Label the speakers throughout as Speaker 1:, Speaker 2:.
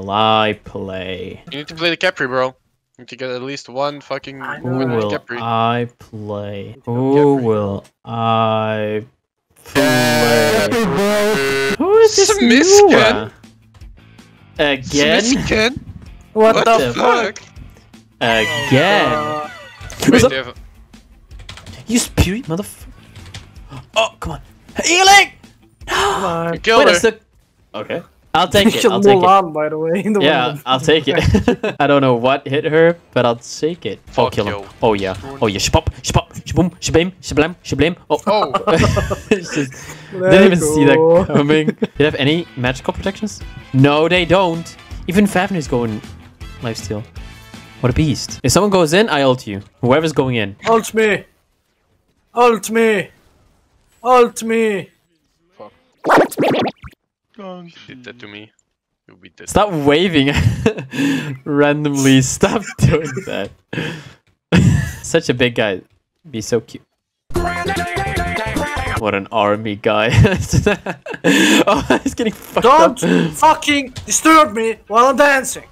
Speaker 1: will I play?
Speaker 2: You need to play the Khepri, bro. You need to get at least one fucking
Speaker 1: Who
Speaker 2: win with
Speaker 1: will
Speaker 2: Khepri.
Speaker 1: I play? Who
Speaker 3: Khepri.
Speaker 1: will I play? Who is this
Speaker 2: Smisken.
Speaker 1: Noah? Again?
Speaker 2: Smisken?
Speaker 3: What,
Speaker 2: What
Speaker 3: the,
Speaker 2: the
Speaker 3: fuck?
Speaker 2: fuck?
Speaker 1: Again?
Speaker 3: Uh,
Speaker 2: Wait,
Speaker 1: up? You spewy motherfucker. Oh, come on. Healing!
Speaker 3: come on.
Speaker 1: Wait,
Speaker 2: her.
Speaker 1: that's the... Okay. I'll take it. I'll take it.
Speaker 3: By the way. the
Speaker 1: Yeah,
Speaker 3: one-
Speaker 1: I'll take it. I don't know what hit her, but I'll take it. Oh,
Speaker 2: Fuck
Speaker 1: kill him.
Speaker 2: you.
Speaker 1: Oh, yeah. Oh, yeah. Shpop, shpop, shboom, shbim, shablam, shablam. Oh.
Speaker 2: Oh.
Speaker 1: Just- didn't even see that coming. Do you have any magical protections? No, they don't. Even Fafnir's going lifesteal. What a beast. If someone goes in, I ult you. Whoever's going in.
Speaker 3: Ult me! Ult me! Ult me!
Speaker 2: You did that to me. You beat that.
Speaker 1: Stop waving randomly. Stop doing that. Such a big guy. Be so cute. What an army guy. oh, he's getting fucked
Speaker 3: Don't
Speaker 1: up.
Speaker 3: fucking disturb me while I'm dancing!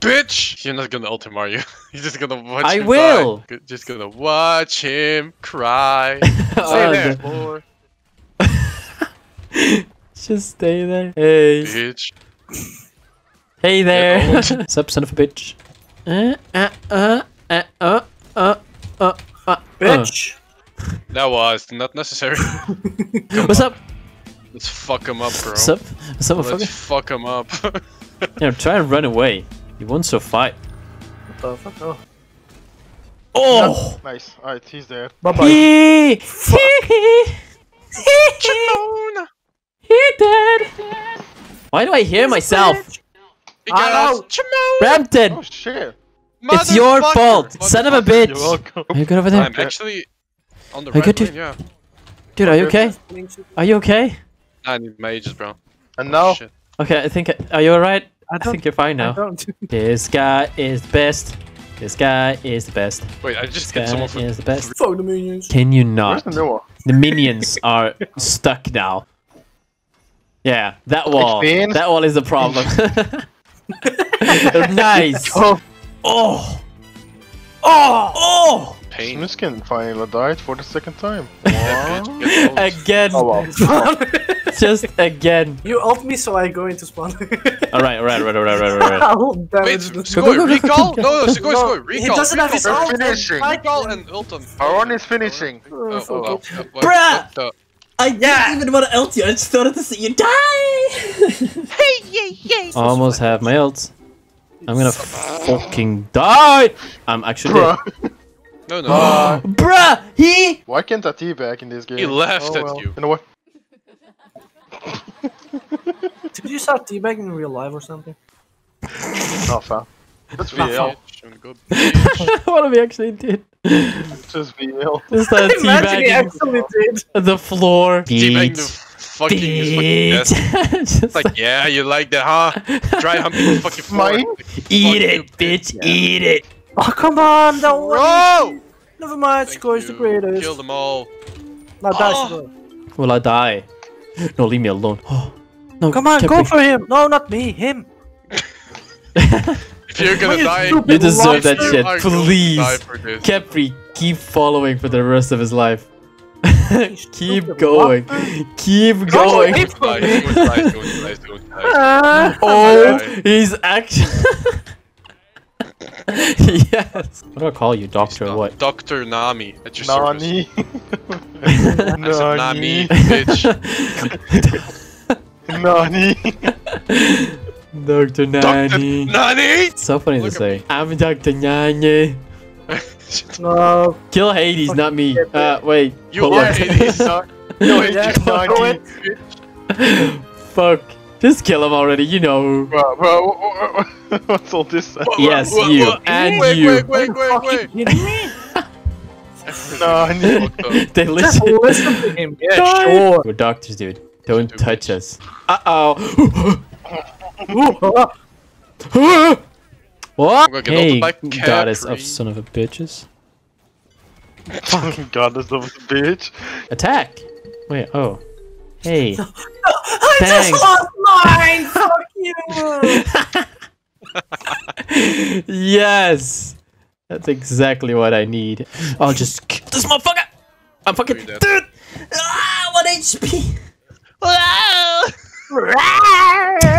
Speaker 2: Bitch! You're not gonna ult him, are you? You're just gonna watch
Speaker 1: I
Speaker 2: him
Speaker 1: will.
Speaker 2: Die. Just gonna watch him cry.
Speaker 1: Oh,
Speaker 2: there,
Speaker 1: the-
Speaker 2: boy.
Speaker 1: Just stay there. Hey.
Speaker 2: Bitch.
Speaker 1: Hey there.
Speaker 2: old.
Speaker 1: Sup, son of a bitch. Uh, uh, uh, uh, uh, uh, uh, uh,
Speaker 3: Bitch!
Speaker 2: That was not necessary.
Speaker 1: What's up?
Speaker 2: Let's fuck him up, bro.
Speaker 1: What's up? What's up,
Speaker 2: Let's fuck him up.
Speaker 1: Yeah, try and run away. You won't survive.
Speaker 3: What the fuck? Oh.
Speaker 1: Oh!
Speaker 4: Nice. Alright, he's there.
Speaker 3: Bye bye.
Speaker 1: He, he, he dead. Why do I hear myself?
Speaker 2: Because Chimone,
Speaker 1: Brampton,
Speaker 4: Oh shit.
Speaker 1: it's your fault, son of a
Speaker 4: You're
Speaker 1: bitch.
Speaker 4: welcome.
Speaker 1: Are you good over there?
Speaker 2: I'm actually on the
Speaker 1: Are you
Speaker 2: right
Speaker 1: good,
Speaker 2: lane,
Speaker 1: dude?
Speaker 2: yeah.
Speaker 1: Dude, are you okay? Are you okay?
Speaker 2: I need mages, bro.
Speaker 4: And oh, now,
Speaker 2: Shit.
Speaker 1: Okay, I think. Are you alright?
Speaker 3: I
Speaker 1: I think you're fine
Speaker 3: I
Speaker 1: now.
Speaker 3: don't.
Speaker 1: This guy is the best. This guy is the best.
Speaker 2: Wait, I just
Speaker 1: guy
Speaker 2: get someone for
Speaker 1: is the best.
Speaker 3: Fuck the minions.
Speaker 1: Can you
Speaker 4: where's
Speaker 1: not?
Speaker 4: the Noah?
Speaker 1: The minions are stuck now. Yeah, that wall. That wall is the problem. nice.
Speaker 4: Oh,
Speaker 1: Oh. Oh. Oh.
Speaker 2: pain.
Speaker 4: Smiskin finally died for the second time.
Speaker 2: Yeah,
Speaker 4: What?
Speaker 2: bitch, get old.
Speaker 1: Again.
Speaker 4: oh well.
Speaker 1: Just again.
Speaker 3: you ult me so I go into spawn.
Speaker 1: All right, all right, all right, all right, all right, all right.
Speaker 2: Wait,
Speaker 3: damage this.
Speaker 2: Sugoi,
Speaker 1: go, go, go,
Speaker 2: recall? No, no, Sugoi,
Speaker 3: No,
Speaker 2: Sugoi,
Speaker 3: he
Speaker 2: recall.
Speaker 3: doesn't have his
Speaker 2: recall.
Speaker 3: ult. and
Speaker 4: finishing.
Speaker 3: fight
Speaker 2: Recall and ult on.
Speaker 4: Our one is finishing.
Speaker 3: Oh,
Speaker 2: Oh,
Speaker 3: fuck
Speaker 2: oh,
Speaker 3: it.
Speaker 2: oh, oh what- oh, oh,
Speaker 1: Bruh!
Speaker 2: what the-
Speaker 1: I didn't even want to ult you. I just wanted to see you die. Hey, yay, yay. Almost have my ult. I'm gonna fucking die. I'm actually dead.
Speaker 4: Bruh.
Speaker 2: No, no.
Speaker 1: Bruh, he.
Speaker 4: Why can't I teabag in this game?
Speaker 2: He laughed
Speaker 4: Oh,
Speaker 2: at
Speaker 4: well.
Speaker 2: you.
Speaker 4: You know what?
Speaker 3: Did you start teabagging in real life or something?
Speaker 4: No, fam. That's
Speaker 3: Nah,
Speaker 4: VL.
Speaker 2: Bitch, and go bitch.
Speaker 1: what we actually did.
Speaker 4: Just VL.
Speaker 1: Just started
Speaker 3: Imagine he
Speaker 1: teabagging
Speaker 3: actually did.
Speaker 1: the floor.
Speaker 2: Teabag the
Speaker 1: Bitch.
Speaker 2: fucking his fucking desk.
Speaker 1: Just
Speaker 2: It's like, yeah, you like that, huh? Try humping the fucking floor.
Speaker 4: Mine?
Speaker 1: eat
Speaker 2: Fuck
Speaker 1: it,
Speaker 2: you,
Speaker 1: bitch. Eat it.
Speaker 3: Oh, come on, don't worry.
Speaker 2: Bro!
Speaker 3: Never mind,
Speaker 2: Thank
Speaker 3: Score is the greatest.
Speaker 2: Kill them all.
Speaker 3: Now die, ah!
Speaker 2: Oh.
Speaker 3: Score.
Speaker 1: Will I die? No, leave me alone. Oh, no,
Speaker 3: Come on, go
Speaker 1: be-
Speaker 3: for him. No, not me, him.
Speaker 2: If you're gonna die,
Speaker 1: You deserve that
Speaker 3: lobster?
Speaker 1: shit,
Speaker 2: are going to
Speaker 1: please.
Speaker 2: die for this.
Speaker 1: Khepri, keep following for the rest of his life. keep going. Keep going.
Speaker 3: away
Speaker 2: Die,
Speaker 3: from
Speaker 2: he's
Speaker 3: me.
Speaker 2: going to die, he's going to die, he's going to die.
Speaker 1: Oh, he's actually. yes. What do I call you, doctor?
Speaker 2: Stop.
Speaker 1: What?
Speaker 2: Dr. Nami at your service.
Speaker 4: Nani.
Speaker 2: I said Nami, bitch.
Speaker 4: Nani.
Speaker 1: Dr.
Speaker 2: Dr.
Speaker 1: Nani.
Speaker 2: Nani!
Speaker 1: So funny to
Speaker 2: Look at
Speaker 1: say. I'm Dr. Nani.
Speaker 3: No.
Speaker 1: Kill Hades, not me. Uh, wait.
Speaker 2: You
Speaker 1: hold
Speaker 2: are
Speaker 1: on.
Speaker 2: Hades.
Speaker 4: No,
Speaker 3: Yeah,
Speaker 4: it's
Speaker 3: go
Speaker 4: Nani.
Speaker 3: it.
Speaker 1: Fuck. Just kill him already, you know.
Speaker 4: Bro, bro, wha- wha- what's all this?
Speaker 1: Yes,
Speaker 2: What-
Speaker 1: you.
Speaker 2: what-
Speaker 1: And
Speaker 2: wait,
Speaker 1: you.
Speaker 2: Wait, wait, wait,
Speaker 3: Fucking
Speaker 2: wait.
Speaker 3: kidding me?
Speaker 4: Nani.
Speaker 2: Fucked up.
Speaker 1: they listen.
Speaker 3: listen to him. Yeah,
Speaker 1: Die.
Speaker 3: sure.
Speaker 1: We're doctors, dude. Don't
Speaker 2: do
Speaker 1: touch us. Uh oh.
Speaker 3: Ooh,
Speaker 1: what?
Speaker 2: I'm gonna get
Speaker 1: Hey, goddess of son of a bitches.
Speaker 4: Fucking goddess of a bitch.
Speaker 1: Attack. Wait. Oh. Hey.
Speaker 3: I
Speaker 1: Thanks.
Speaker 3: just lost mine! Fuck you!
Speaker 1: yes. That's exactly what I need. I'll just kill this motherfucker. I'm fucking
Speaker 2: You're dead.
Speaker 1: dude. Ah, one HP.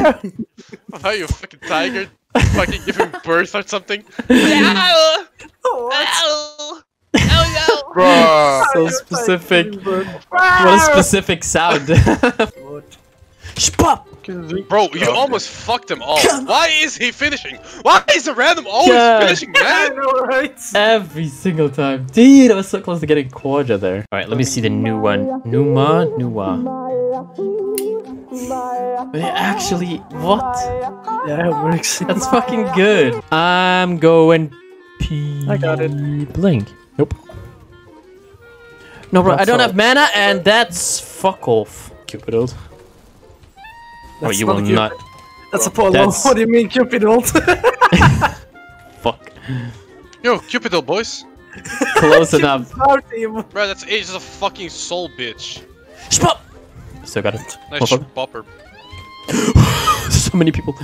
Speaker 2: How you fucking tiger? fucking giving birth or something? Ow! Ow! Ow,
Speaker 4: Bruh.
Speaker 1: So specific. What a specific sound. Spop.
Speaker 2: No! Bro, you almost fucked him all. Why is he finishing? Why is the random always
Speaker 1: Yeah.
Speaker 2: finishing, man?
Speaker 3: right?
Speaker 1: Every single time. Dude, I was so close to getting Quadra there. Alright, let me see the new one. Numa, Nuwa. But it actually, what?
Speaker 3: Yeah, it works.
Speaker 1: That's fucking good. I'm going P.
Speaker 3: I got it.
Speaker 1: Blink. Nope. No, bro, I don't
Speaker 3: all.
Speaker 1: have mana, and that's fuck off. Cupid ult. Oh, you
Speaker 3: not
Speaker 1: will
Speaker 3: a Cupid.
Speaker 1: not.
Speaker 3: That's Apollo.
Speaker 1: That's-
Speaker 3: What do you mean, Cupid ult?
Speaker 1: Fuck.
Speaker 2: Yo, Cupidol boys.
Speaker 1: Close enough.
Speaker 3: Our team.
Speaker 2: Bro, that's Ages of fucking soul, bitch.
Speaker 1: Spop! Still got it.
Speaker 2: Nice
Speaker 1: Motherfucker.
Speaker 2: bopper.
Speaker 1: so many people.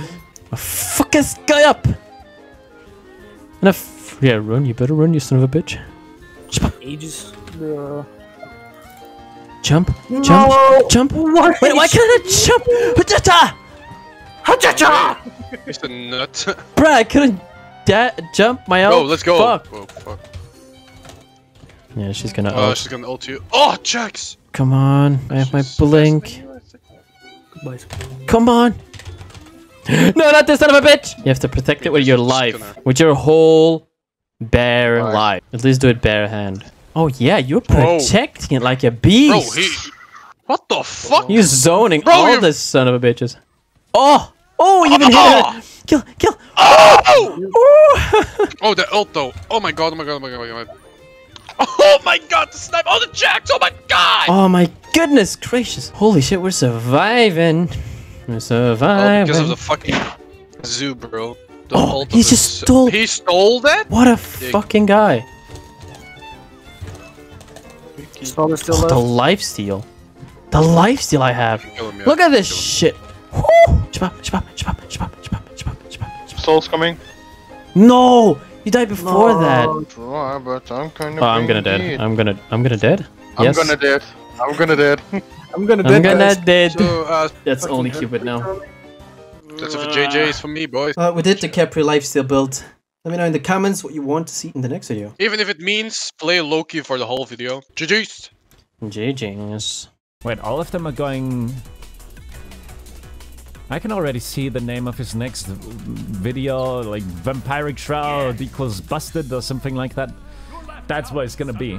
Speaker 1: Oh, fuck this guy up! Enough. Yeah, run. You better run, you son of a bitch.
Speaker 3: Ages. Bro.
Speaker 1: Jump. Jump.
Speaker 3: No!
Speaker 1: Jump.
Speaker 3: What?
Speaker 1: Wait, why can't I jump? Hachata!
Speaker 3: Hachacha!
Speaker 2: He's a nut.
Speaker 1: Bruh, I couldn't da- jump my
Speaker 2: Bro,
Speaker 1: Oh,
Speaker 2: let's go.
Speaker 1: Fuck.
Speaker 2: Oh, fuck.
Speaker 1: Yeah, she's gonna
Speaker 2: Oh,
Speaker 1: ult.
Speaker 2: she's gonna ult you. Oh, Jax!
Speaker 1: Come on. I have my blink.
Speaker 3: Goodbye.
Speaker 1: Come on. no, not this son of a bitch! You have to protect it with your life.
Speaker 2: gonna-
Speaker 1: With your whole bare
Speaker 4: Right.
Speaker 1: life. At least do it bare hand. Oh yeah, you're
Speaker 2: Bro.
Speaker 1: protecting it like a
Speaker 2: Bro,
Speaker 1: beast.
Speaker 2: he. What the fuck?
Speaker 1: You're zoning
Speaker 2: Bro,
Speaker 1: all
Speaker 2: you're-
Speaker 1: this son of a bitches. Oh! Oh, you even hit
Speaker 2: Oh!
Speaker 1: it! Ah! Kill, kill!
Speaker 2: Oh!
Speaker 1: Ooh.
Speaker 2: Oh, oh the ult though. Oh my god, oh my god, oh my god, oh my god. Oh my god, the snipe! Oh, the Jax! Oh my god!
Speaker 1: oh my goodness gracious. Holy shit, we're surviving. We're
Speaker 2: Oh,
Speaker 1: surviving.
Speaker 2: because of the fucking zoo, bro. The
Speaker 1: Oh, he just stole-
Speaker 2: He stole that?
Speaker 1: What a fucking guy.
Speaker 3: Stall is still
Speaker 1: Oh, the
Speaker 3: left.
Speaker 1: lifesteal. The lifesteal I have.
Speaker 2: Kill him, yeah.
Speaker 1: Look at this shit.
Speaker 4: Soul's coming.
Speaker 1: No! You died before that.
Speaker 3: No.
Speaker 4: Oh, but I'm gonna.
Speaker 1: Oh, I'm gonna
Speaker 4: bring
Speaker 1: dead. I'm gonna, I'm gonna dead.
Speaker 4: I'm
Speaker 1: yes.
Speaker 4: gonna dead. I'm gonna dead.
Speaker 3: I'm gonna
Speaker 1: I'm gonna
Speaker 3: guys.
Speaker 1: dead.
Speaker 2: So, uh,
Speaker 1: That's only Cupid now.
Speaker 2: That's it for JJ's for me, boys.
Speaker 1: Uh, we did the Khepri lifesteal build. Let me know in the comments what you want to see in the next video.
Speaker 2: Even if it means play Loki for the whole video. JJ's.
Speaker 1: JJ's.
Speaker 5: Wait, all of them are going. I can already see the name of his next video, like Vampiric Shroud equals Busted or something like that. That's what it's gonna be.